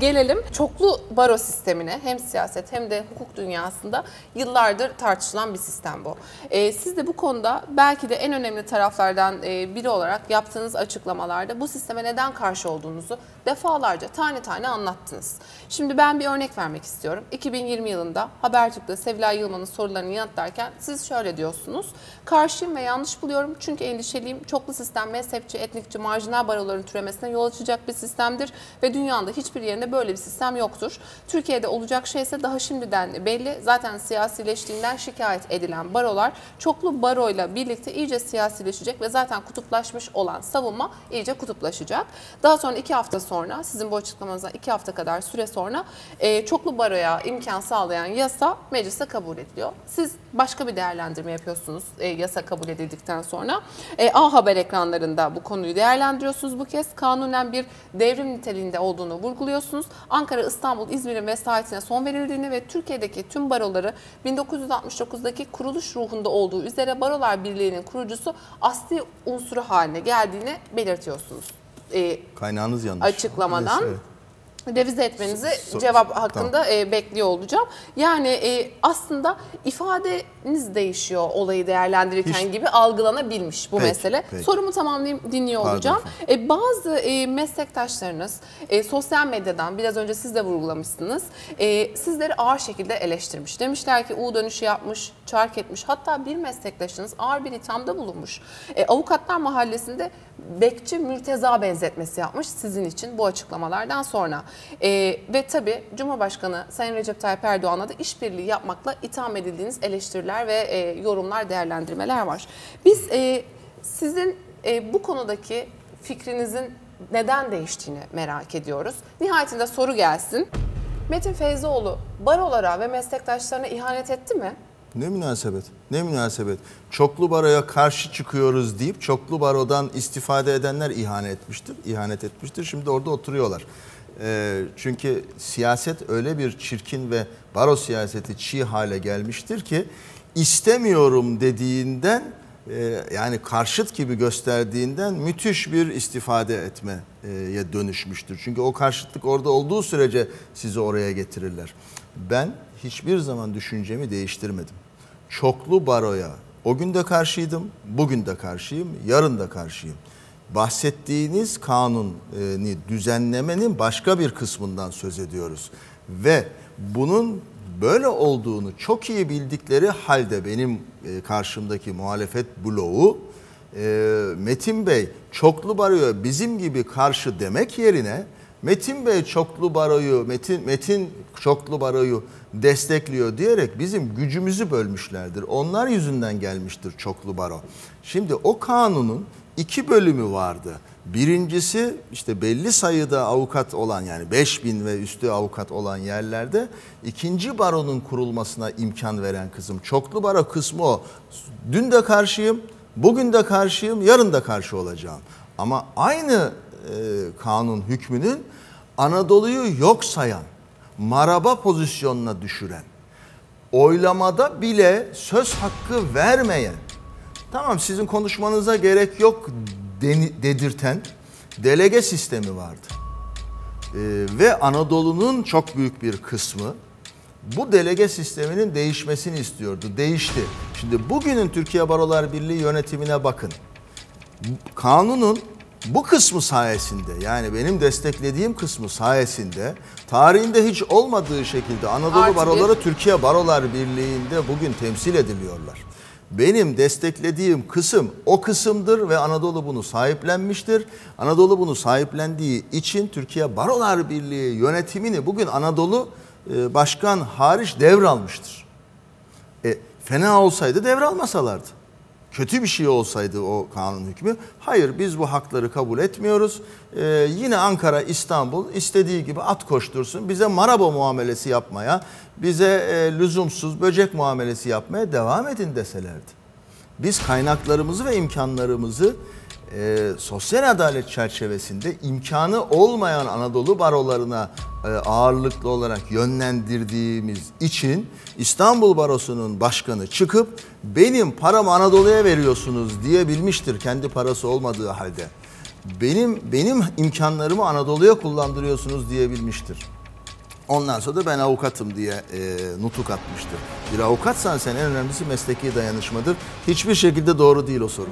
gelelim çoklu baro sistemine. Hem siyaset hem de hukuk dünyasında yıllardır tartışılan bir sistem bu. Ee, siz de bu konuda belki de en önemli taraflardan e, biri olarak yaptığınız açıklamalarda bu sisteme neden karşı olduğunuzu defalarca tane tane anlattınız. Şimdi ben bir örnek vermek istiyorum. 2020 yılında Habertürk'te Sevilay Yılmaz'ın sorularını yanıtlarken siz şöyle diyorsunuz. Karşıyım ve yanlış buluyorum çünkü endişeliyim. Çoklu sistem mezhepçi, etnikçi, marjinal baroların türemesine yol açacak bir sistemdir ve dünyada hiçbir yerinde böyle bir sistem yoktur. Türkiye'de olacak şey ise daha şimdiden belli. Zaten siyasileştiğinden şikayet edilen barolar çoklu baroyla birlikte iyice siyasileşecek ve zaten kutuplaşmış olan savunma iyice kutuplaşacak. Daha sonra iki hafta sonra sizin bu açıklamanızdan iki hafta kadar süre sonra e, çoklu baroya imkan sağlayan yasa mecliste kabul ediliyor. Siz başka bir değerlendirme yapıyorsunuz e, yasa kabul edildikten sonra. E, A Haber ekranlarında bu konuyu değerlendiriyorsunuz bu kez. Kanunen bir devrim niteliğinde olduğunu vurguluyorsunuz. Ankara, İstanbul, İzmir'in vesayetine son verildiğini ve Türkiye'deki tüm baroları 1969'daki kuruluş ruhunda olduğu üzere Barolar Birliği'nin kurucusu asli unsuru haline geldiğini belirtiyorsunuz. E, Kaynağınız yanlış. açıklamadan. Evet. Revize etmenizi So- cevap hakkında e, bekliyor olacağım. Yani e, aslında ifadeniz değişiyor olayı değerlendirirken Hiç- gibi algılanabilmiş bu Peki, mesele. peki. Sorumu tamamlayayım dinliyor Pardon olacağım. E, bazı e, meslektaşlarınız e, sosyal medyadan biraz önce siz de vurgulamışsınız. E, sizleri ağır şekilde eleştirmiş. Demişler ki U dönüşü yapmış, çark etmiş. Hatta bir meslektaşınız ağır bir ithamda bulunmuş. E, Avukatlar Mahallesi'nde bekçi mürteza benzetmesi yapmış sizin için bu açıklamalardan sonra. E, ve tabii Cumhurbaşkanı Sayın Recep Tayyip Erdoğan'a da işbirliği yapmakla itham edildiğiniz eleştiriler ve e, yorumlar, değerlendirmeler var. Biz e, sizin e, bu konudaki fikrinizin neden değiştiğini merak ediyoruz. Nihayetinde soru gelsin. Metin Feyzoğlu barolara ve meslektaşlarına ihanet etti mi? Ne münasebet, ne münasebet. Çoklu baroya karşı çıkıyoruz deyip çoklu barodan istifade edenler ihanet etmiştir. İhanet etmiştir. Şimdi orada oturuyorlar. Ee, çünkü siyaset öyle bir çirkin ve baro siyaseti çiğ hale gelmiştir ki istemiyorum dediğinden e, yani karşıt gibi gösterdiğinden müthiş bir istifade etmeye dönüşmüştür. Çünkü o karşıtlık orada olduğu sürece sizi oraya getirirler. Ben hiçbir zaman düşüncemi değiştirmedim. Çoklu baroya o gün de karşıydım, bugün de karşıyım, yarın da karşıyım. Bahsettiğiniz kanunu düzenlemenin başka bir kısmından söz ediyoruz. Ve bunun böyle olduğunu çok iyi bildikleri halde benim e, karşımdaki muhalefet bloğu e, Metin Bey çoklu baroya bizim gibi karşı demek yerine Metin Bey çoklu baroyu, Metin Metin çoklu baroyu destekliyor diyerek bizim gücümüzü bölmüşlerdir. Onlar yüzünden gelmiştir çoklu baro. Şimdi o kanunun iki bölümü vardı. Birincisi işte belli sayıda avukat olan yani 5000 ve üstü avukat olan yerlerde ikinci baronun kurulmasına imkan veren kızım. Çoklu baro kısmı o. Dün de karşıyım, bugün de karşıyım, yarın da karşı olacağım. Ama aynı kanun hükmünün Anadolu'yu yok sayan, maraba pozisyonuna düşüren, oylamada bile söz hakkı vermeyen, tamam sizin konuşmanıza gerek yok dedirten delege sistemi vardı. Ee, ve Anadolu'nun çok büyük bir kısmı bu delege sisteminin değişmesini istiyordu. Değişti. Şimdi bugünün Türkiye Barolar Birliği yönetimine bakın. Kanunun bu kısmı sayesinde yani benim desteklediğim kısmı sayesinde tarihinde hiç olmadığı şekilde Anadolu Artı bir. Baroları Türkiye Barolar Birliği'nde bugün temsil ediliyorlar. Benim desteklediğim kısım o kısımdır ve Anadolu bunu sahiplenmiştir. Anadolu bunu sahiplendiği için Türkiye Barolar Birliği yönetimini bugün Anadolu e, başkan hariç devralmıştır. E, fena olsaydı devralmasalardı. Kötü bir şey olsaydı o kanun hükmü. Hayır biz bu hakları kabul etmiyoruz. E, yine Ankara, İstanbul istediği gibi at koştursun. Bize maraba muamelesi yapmaya, bize e, lüzumsuz böcek muamelesi yapmaya devam edin deselerdi. Biz kaynaklarımızı ve imkanlarımızı e, sosyal adalet çerçevesinde imkanı olmayan Anadolu barolarına e, ağırlıklı olarak yönlendirdiğimiz için İstanbul Barosu'nun başkanı çıkıp benim paramı Anadolu'ya veriyorsunuz diyebilmiştir kendi parası olmadığı halde. Benim benim imkanlarımı Anadolu'ya kullandırıyorsunuz diyebilmiştir. Ondan sonra da ben avukatım diye e, nutuk atmıştır. Bir avukatsan sen en önemlisi mesleki dayanışmadır. Hiçbir şekilde doğru değil o soru.